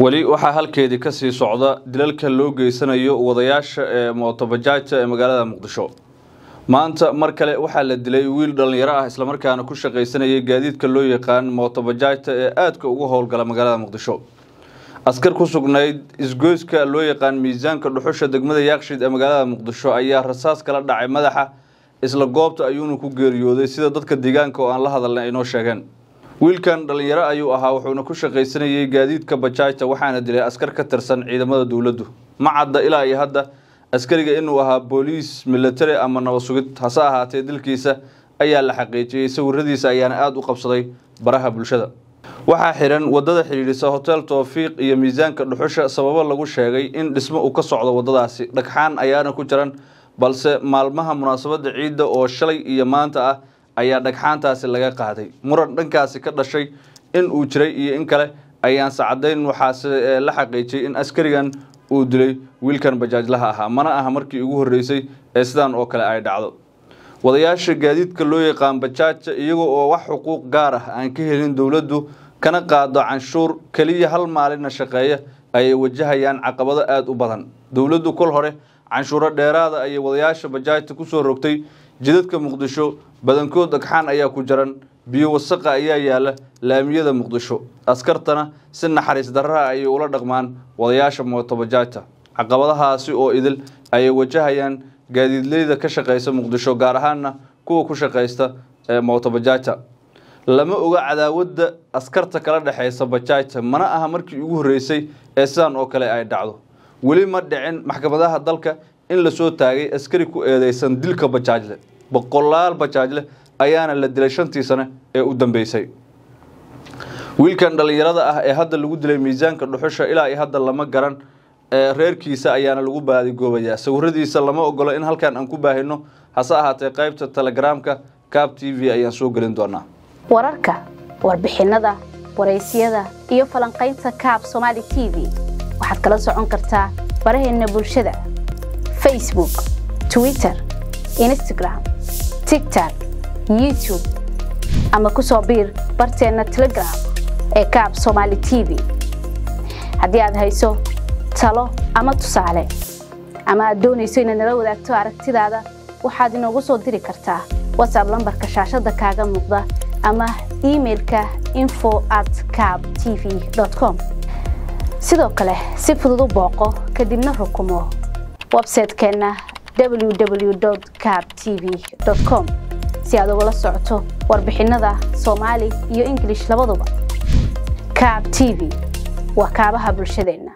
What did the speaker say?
weli waxaa halkeedii ka sii socda dilalka loo geysanayo wadayaasha ee mootobajaajta ee magaalada muqdisho. Maanta mar kale waxaa la dilay wiil dhallinyaro ah islamarkaana ku shaqaysanayay gaadiidka loo yaqaan mootobajaajta ee aadka ugu howlgala magaalada muqdisho. Askar ku sugnayd isgoyska loo yaqaan miisaanka dhuxusha degmada yaaqshiid ee magaalada muqdisho ayaa rasaas kala dhacay madaxa isla goobta ayuuna ku geeriyooday sida dadka deegaanka oo aan la hadalnay ay noo sheegeen wiilkan dhallinyaro ayuu ahaa wuxuuna ku shaqaysanayay gaadiidka bajaajta waxaana dilay askar ka tirsan ciidamada dowladdu. Ma cadda ilaa iyo hadda askariga inuu ahaa booliis milatari ama nabad sugid hase ahaatee dilkiisa ayaa la xaqiijiyey sawiradiisa ayaana aada u qabsaday baraha bulshada. Waxaa xihan waddada xidhiidhisa hotel towfiiq iyo miisaanka dhuxusha sababo lagu sheegay in dhismo uu ka socdo wadadaasi dhagxaan ayaana ku jiran balse maalmaha munaasabada ciidda oo shalay iyo maanta ah ayaa dhagxaantaasi laga qaaday. Muran dhankaasi ka dhashay in uu jiray iyo in kale ayaan sacadayn waxaase la xaqiijiyey in askarigan uu dilay wiilkan bajaajlaha ahaa. Mana aha markii ugu horreysay ee sidaan oo kale ay dhacdo. Wadayaasha gaadiidka loo yaqaan bajaajta iyaga oo wax xuquuq gaar ah aan ka helin dowladdu kana qaado canshuur keliya hal maalinna shaqeeya ayay wajahayaan caqabado aada u badan. Dowladdu kol hore canshuuro dheeraada ayay wadayaasha bajaajta ku soo rogtay jidadka muqdisho badankood dhagxaan ayaa ku jaran biyo wasaqa ayaa yaalla laamiyada muqdisho. Askartana si naxariis darraha ayay ula dhaqmaan wadayaasha mootobajaajta caqabadahaasi oo idil ayay wajahayaan gaadiidleyda ka shaqaysa muqdisho gaar ahaanna kuwa ku shaqaysta ee mootobajaajta lama oga cadaawadda askarta kala dhexaysa bajaajta mana aha markii ugu horreysay ee sidaan oo kale ay dhacdo. Weli ma dhicin maxkamadaha dalka in la soo taagay askari ku eedeysan dilka bajaajle boqolaal bajaajle ayaana la dilay shantii sane ee u dambeysay. Wiilkan dhallinyarada ah ee hadda lagu dilay miisaanka dhuxusha ilaa iyo hadda lama garan ee reerkiisa ayaana lagu baadigoobayaa sawiradiisa lama ogolo in halkan aan ku baahino hase ahaatee qaybta telegaraamka cab t v ayaan soo gelin doonaa. Wararka warbixinada waraysyada iyo falanqaynta kaab somaali t v. Waxaad kala socon kartaa baraheenna bulshada facebook twitter instagram tigtok youtube. Ama ku soo biir barteenna telegram ee kaab somaali t haddii aad hayso talo ama tusaale ama aad doonayso inaad nala wadaagto aragtidaada waxaad inoogu soo diri kartaa whatsapp lambarka shaashadda kaaga muuqda ama imailka info at cab t com. Sidoo kale si fudud u booqo kadibna rukumo websaytekeenna www cab t v com si aad ugala socoto warbixinada soomaali iyo ingilish labaduba. Cab t v waa kaabaha bulshadeenna